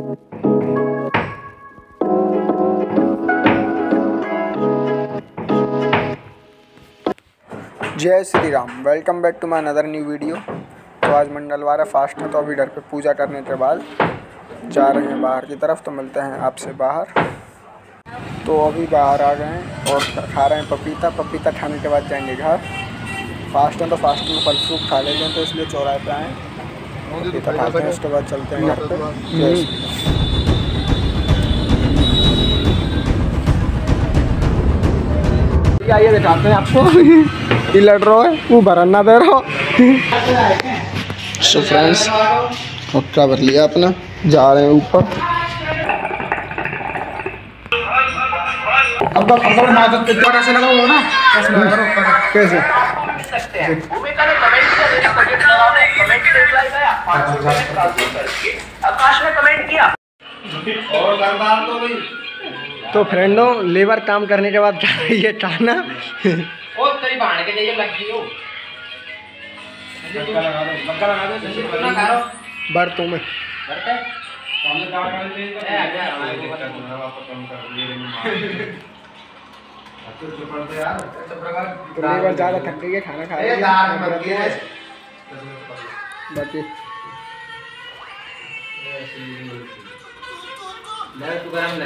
जय Shri Ram welcome back to my another new video तो आज मंगलवार है फास्ट है तो अभी घर पे पूजा करने के बाद जा रहे हैं बाहर की तरफ़ तो मिलते हैं आपसे बाहर। तो अभी बाहर आ गए हैं और खा रहे हैं पपीता। पपीता खाने के बाद जाएँगे घर। फास्ट है तो फास्ट में फल फ्रूट खा लेते हैं तो इसलिए चौराहे पे आए खाते हैं उसके बाद चलते हैं। घर राम आइए दिखाते हैं आपको। ये लड़ रहा है वो भरना दे रहा सो फ्रेंड्स हुक्का भर लिया अपना जा रहे हैं ऊपर। अब ना तो कैसे? तो फ्रेंडों लेबर काम करने के बाद जा रही है खाना और तेरी बाण के जाइए लग गई हो। लगा लगा दो लगा लगा दो तू ना करो में तो लेबर ज़्यादा थक खाना खा बाकी ले तू तो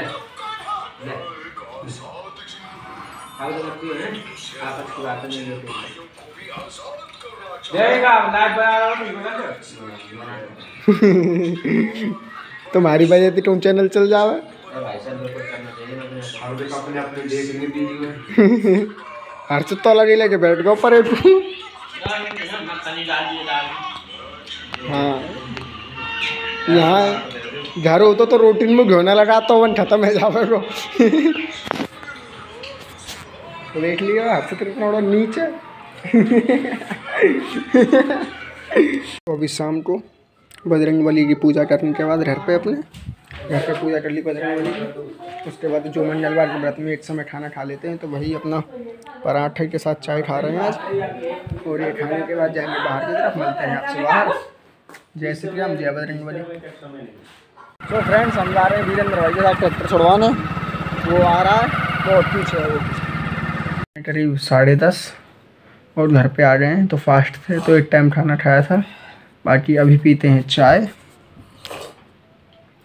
तुम्हारी वजह से तुम चैनल चल जाओ भाई साहब हर्ष तो लगी लेके बैठ गो पर तू हाँ। यहाँ घर होता तो तो रूटीन में घोना लगा तो वन खत्म है जावे को देख लिया हर्ष तो थोड़ा नीचे। तो अभी शाम को बजरंग बली की पूजा करने के बाद घर पे अपने। घर पे पूजा कर ली बजरंग बली उसके बाद जो मंगलवार के व्रत में एक समय खाना खा लेते हैं तो वही अपना पराठे के साथ चाय खा रहे हैं आज। और ये खाने के बाद जाएँगे बाहर की तरफ़, मिलते हैं आपसे बाहर। जय श्री राम, जय बजरंग बली। तो फ्रेंड्स हम जा रहे हैं वीरेंद्र भाई के साथ ट्रैक्टर छुड़वाने। वो आ रहा है, बहुत पीछे है वो। करीब साढ़े दस और घर पे आ गए हैं तो फास्ट थे तो एक टाइम खाना खाया था। बाकी अभी पीते हैं चाय।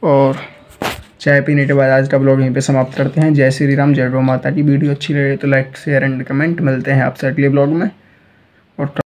और चाय पीने के बाद आज का ब्लॉग यहीं पे समाप्त करते हैं। जय श्री राम, जय गौ माता की वीडियो अच्छी लगे तो लाइक शेयर एंड कमेंट मिलते हैं आपसे अगले ब्लॉग में। और